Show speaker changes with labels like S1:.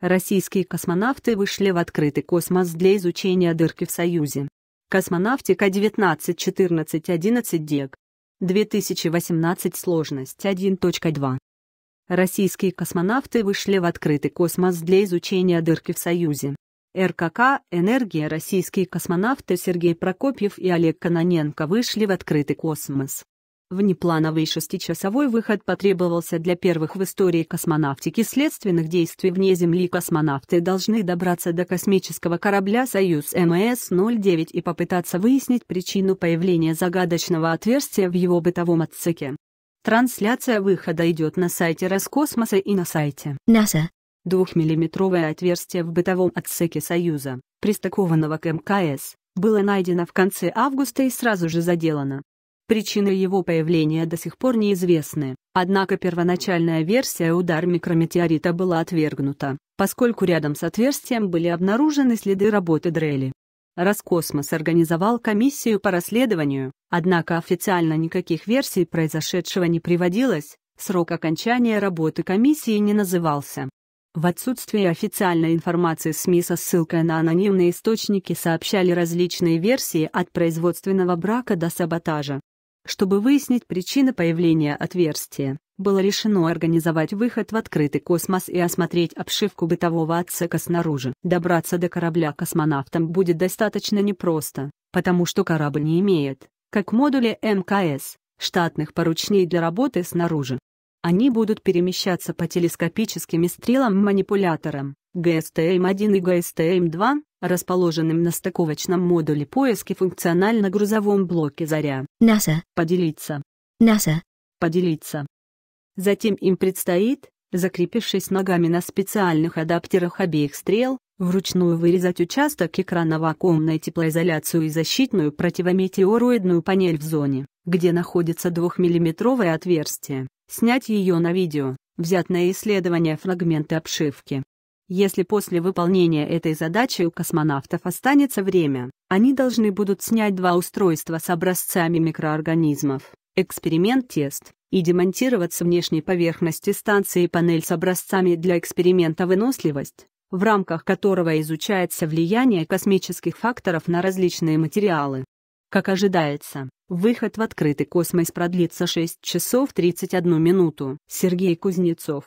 S1: Российские космонавты вышли в открытый космос для изучения дырки в Союзе. Космонавтика 19-14-11 ДЕК. 2018 сложность 1.2. Российские космонавты вышли в открытый космос для изучения дырки в Союзе. РКК «Энергия» российские космонавты Сергей Прокопьев и Олег Кононенко вышли в открытый космос. Внеплановый шестичасовой выход потребовался для первых в истории космонавтики следственных действий вне Земли. Космонавты должны добраться до космического корабля «Союз МС-09» и попытаться выяснить причину появления загадочного отверстия в его бытовом отсеке. Трансляция выхода идет на сайте Роскосмоса и на сайте
S2: NASA.
S1: Двухмиллиметровое отверстие в бытовом отсеке Союза, пристыкованного к МКС, было найдено в конце августа и сразу же заделано. Причины его появления до сих пор неизвестны, однако первоначальная версия удар микрометеорита была отвергнута, поскольку рядом с отверстием были обнаружены следы работы дрели. Роскосмос организовал комиссию по расследованию, однако официально никаких версий произошедшего не приводилось, срок окончания работы комиссии не назывался. В отсутствие официальной информации СМИ со ссылкой на анонимные источники сообщали различные версии от производственного брака до саботажа. Чтобы выяснить причины появления отверстия, было решено организовать выход в открытый космос и осмотреть обшивку бытового отсека снаружи. Добраться до корабля космонавтам будет достаточно непросто, потому что корабль не имеет, как модули МКС, штатных поручней для работы снаружи. Они будут перемещаться по телескопическим стрелам-манипуляторам, ГСТМ-1 и ГСТМ-2, расположенным на стыковочном модуле поиски функционально-грузовом блоке «Заря».
S2: NASA.
S1: Поделиться.
S2: NASA.
S1: Поделиться. Затем им предстоит, закрепившись ногами на специальных адаптерах обеих стрел, вручную вырезать участок экрана вакуумной теплоизоляцию и защитную противометеороидную панель в зоне, где находится двухмиллиметровое отверстие, снять ее на видео, взять на исследование фрагменты обшивки, если после выполнения этой задачи у космонавтов останется время, они должны будут снять два устройства с образцами микроорганизмов, эксперимент-тест, и демонтировать с внешней поверхности станции панель с образцами для эксперимента выносливость, в рамках которого изучается влияние космических факторов на различные материалы. Как ожидается, выход в открытый космос продлится 6 часов 31 минуту. Сергей Кузнецов